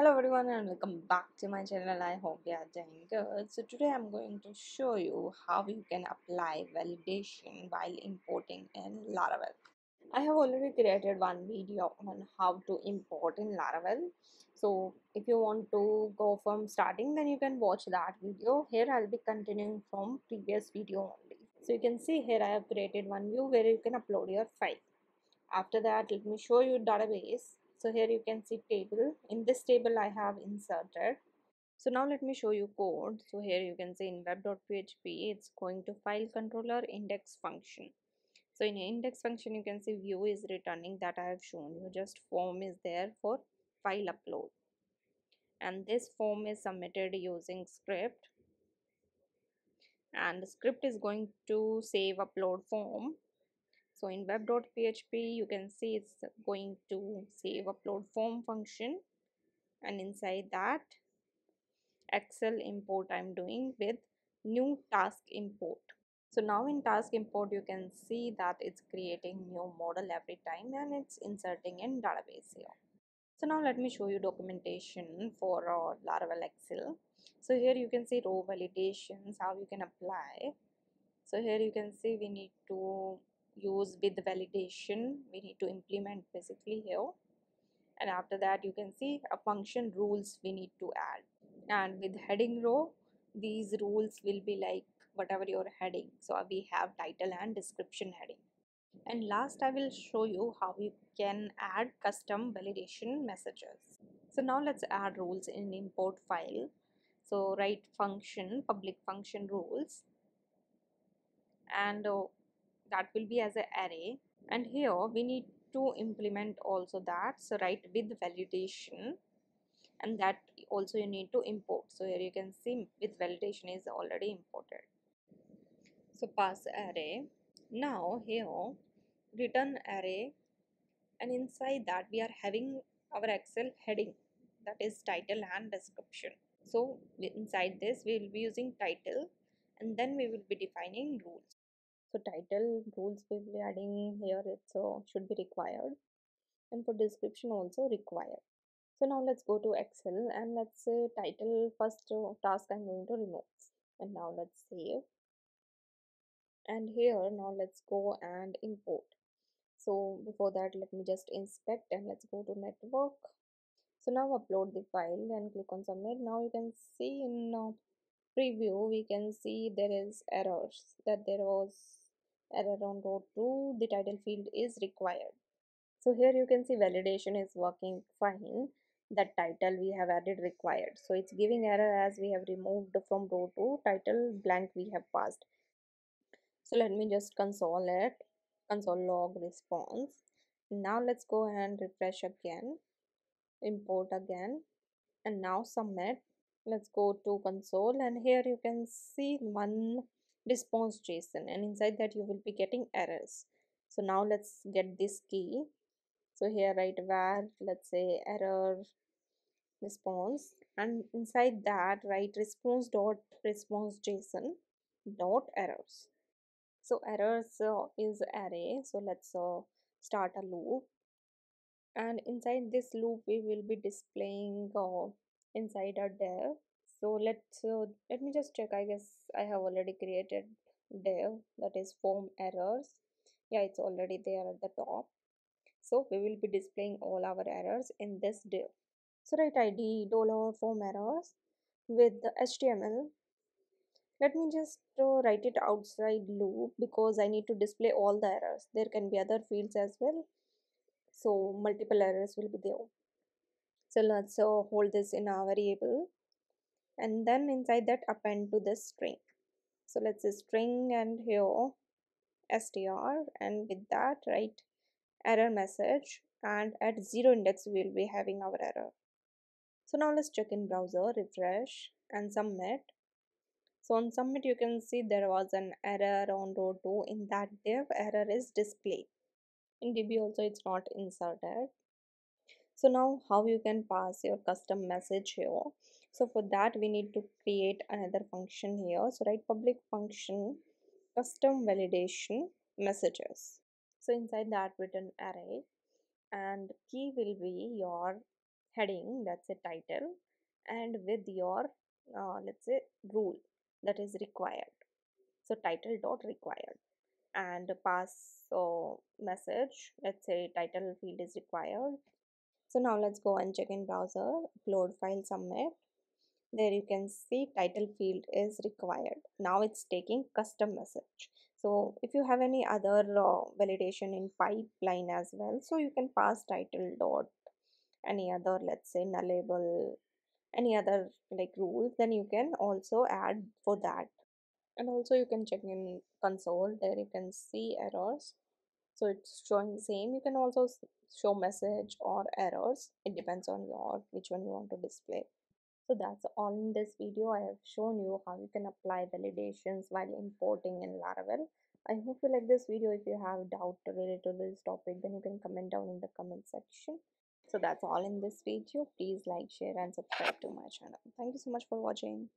Hello everyone and welcome back to my channel. I hope you are doing good. So today I'm going to show you how you can apply validation while importing in Laravel. I have already created one video on how to import in Laravel. So if you want to go from starting then you can watch that video. Here I'll be continuing from previous video only. So you can see here I have created one view where you can upload your file. After that let me show you database so here you can see table. In this table i have inserted. So now let me show you code. So here you can see in web.php it's going to file controller index function. So in index function you can see view is returning that i have shown you. Just form is there for file upload. And this form is submitted using script. And the script is going to save upload form so in web.php you can see it's going to save upload form function. And inside that excel import i'm doing with new task import. So now in task import you can see that it's creating new model every time and it's inserting in database here. So now let me show you documentation for uh, laravel excel. So here you can see row validations how you can apply. So here you can see we need to use with validation we need to implement basically here. And after that you can see a function rules we need to add. And with heading row these rules will be like whatever your heading. So we have title and description heading. And last i will show you how you can add custom validation messages. So now let's add rules in import file. So write function public function rules. And uh, that will be as an array. And here we need to implement also that. So write with validation. And that also you need to import. So here you can see with validation is already imported. So pass array. Now here return array. And inside that we are having our excel heading. That is title and description. So inside this we will be using title. And then we will be defining rules so title rules we will be adding here uh, should be required. And for description also required. So now let's go to excel and let's say title first uh, task i'm going to remove. And now let's save. And here now let's go and import. So before that let me just inspect and let's go to network. So now upload the file and click on submit. Now you can see in uh, preview we can see there is errors that there was error on row 2 the title field is required. So here you can see validation is working fine. That title we have added required. So it's giving error as we have removed from row 2 title blank we have passed. So let me just console it console log response. Now let's go and refresh again import again and now submit. Let's go to console and here you can see one response json and inside that you will be getting errors. So now let's get this key. So here write var let's say error response. And inside that write response dot response json dot errors. So errors uh, is array. So let's uh, start a loop. And inside this loop we will be displaying uh, inside our div so let's uh, let me just check. I guess i have already created div that is form errors. Yeah it's already there at the top. So we will be displaying all our errors in this div. So write id dollar form errors with the html let me just uh, write it outside loop because i need to display all the errors. There can be other fields as well. So multiple errors will be there. So let's uh, hold this in our variable and then inside that append to the string. So let's say string and here str and with that write error message and at zero index we will be having our error. So now let's check in browser refresh and submit. So on submit you can see there was an error on row 2 in that div error is displayed. In db also it's not inserted so now how you can pass your custom message here. So for that we need to create another function here. So write public function custom validation messages. So inside that written array and key will be your heading that's a title and with your uh, let's say rule that is required. So title dot required. And pass so message let's say title field is required so now let's go and check in browser upload file submit there you can see title field is required. Now it's taking custom message. So if you have any other uh, validation in pipeline as well so you can pass title dot any other let's say nullable any other like rules then you can also add for that. And also you can check in console. There you can see errors so it's showing the same you can also show message or errors it depends on your which one you want to display so that's all in this video. I have shown you how you can apply validations while importing in Laravel. I hope you like this video. If you have doubt related to this topic, then you can comment down in the comment section. So that's all in this video. Please like, share and subscribe to my channel. Thank you so much for watching.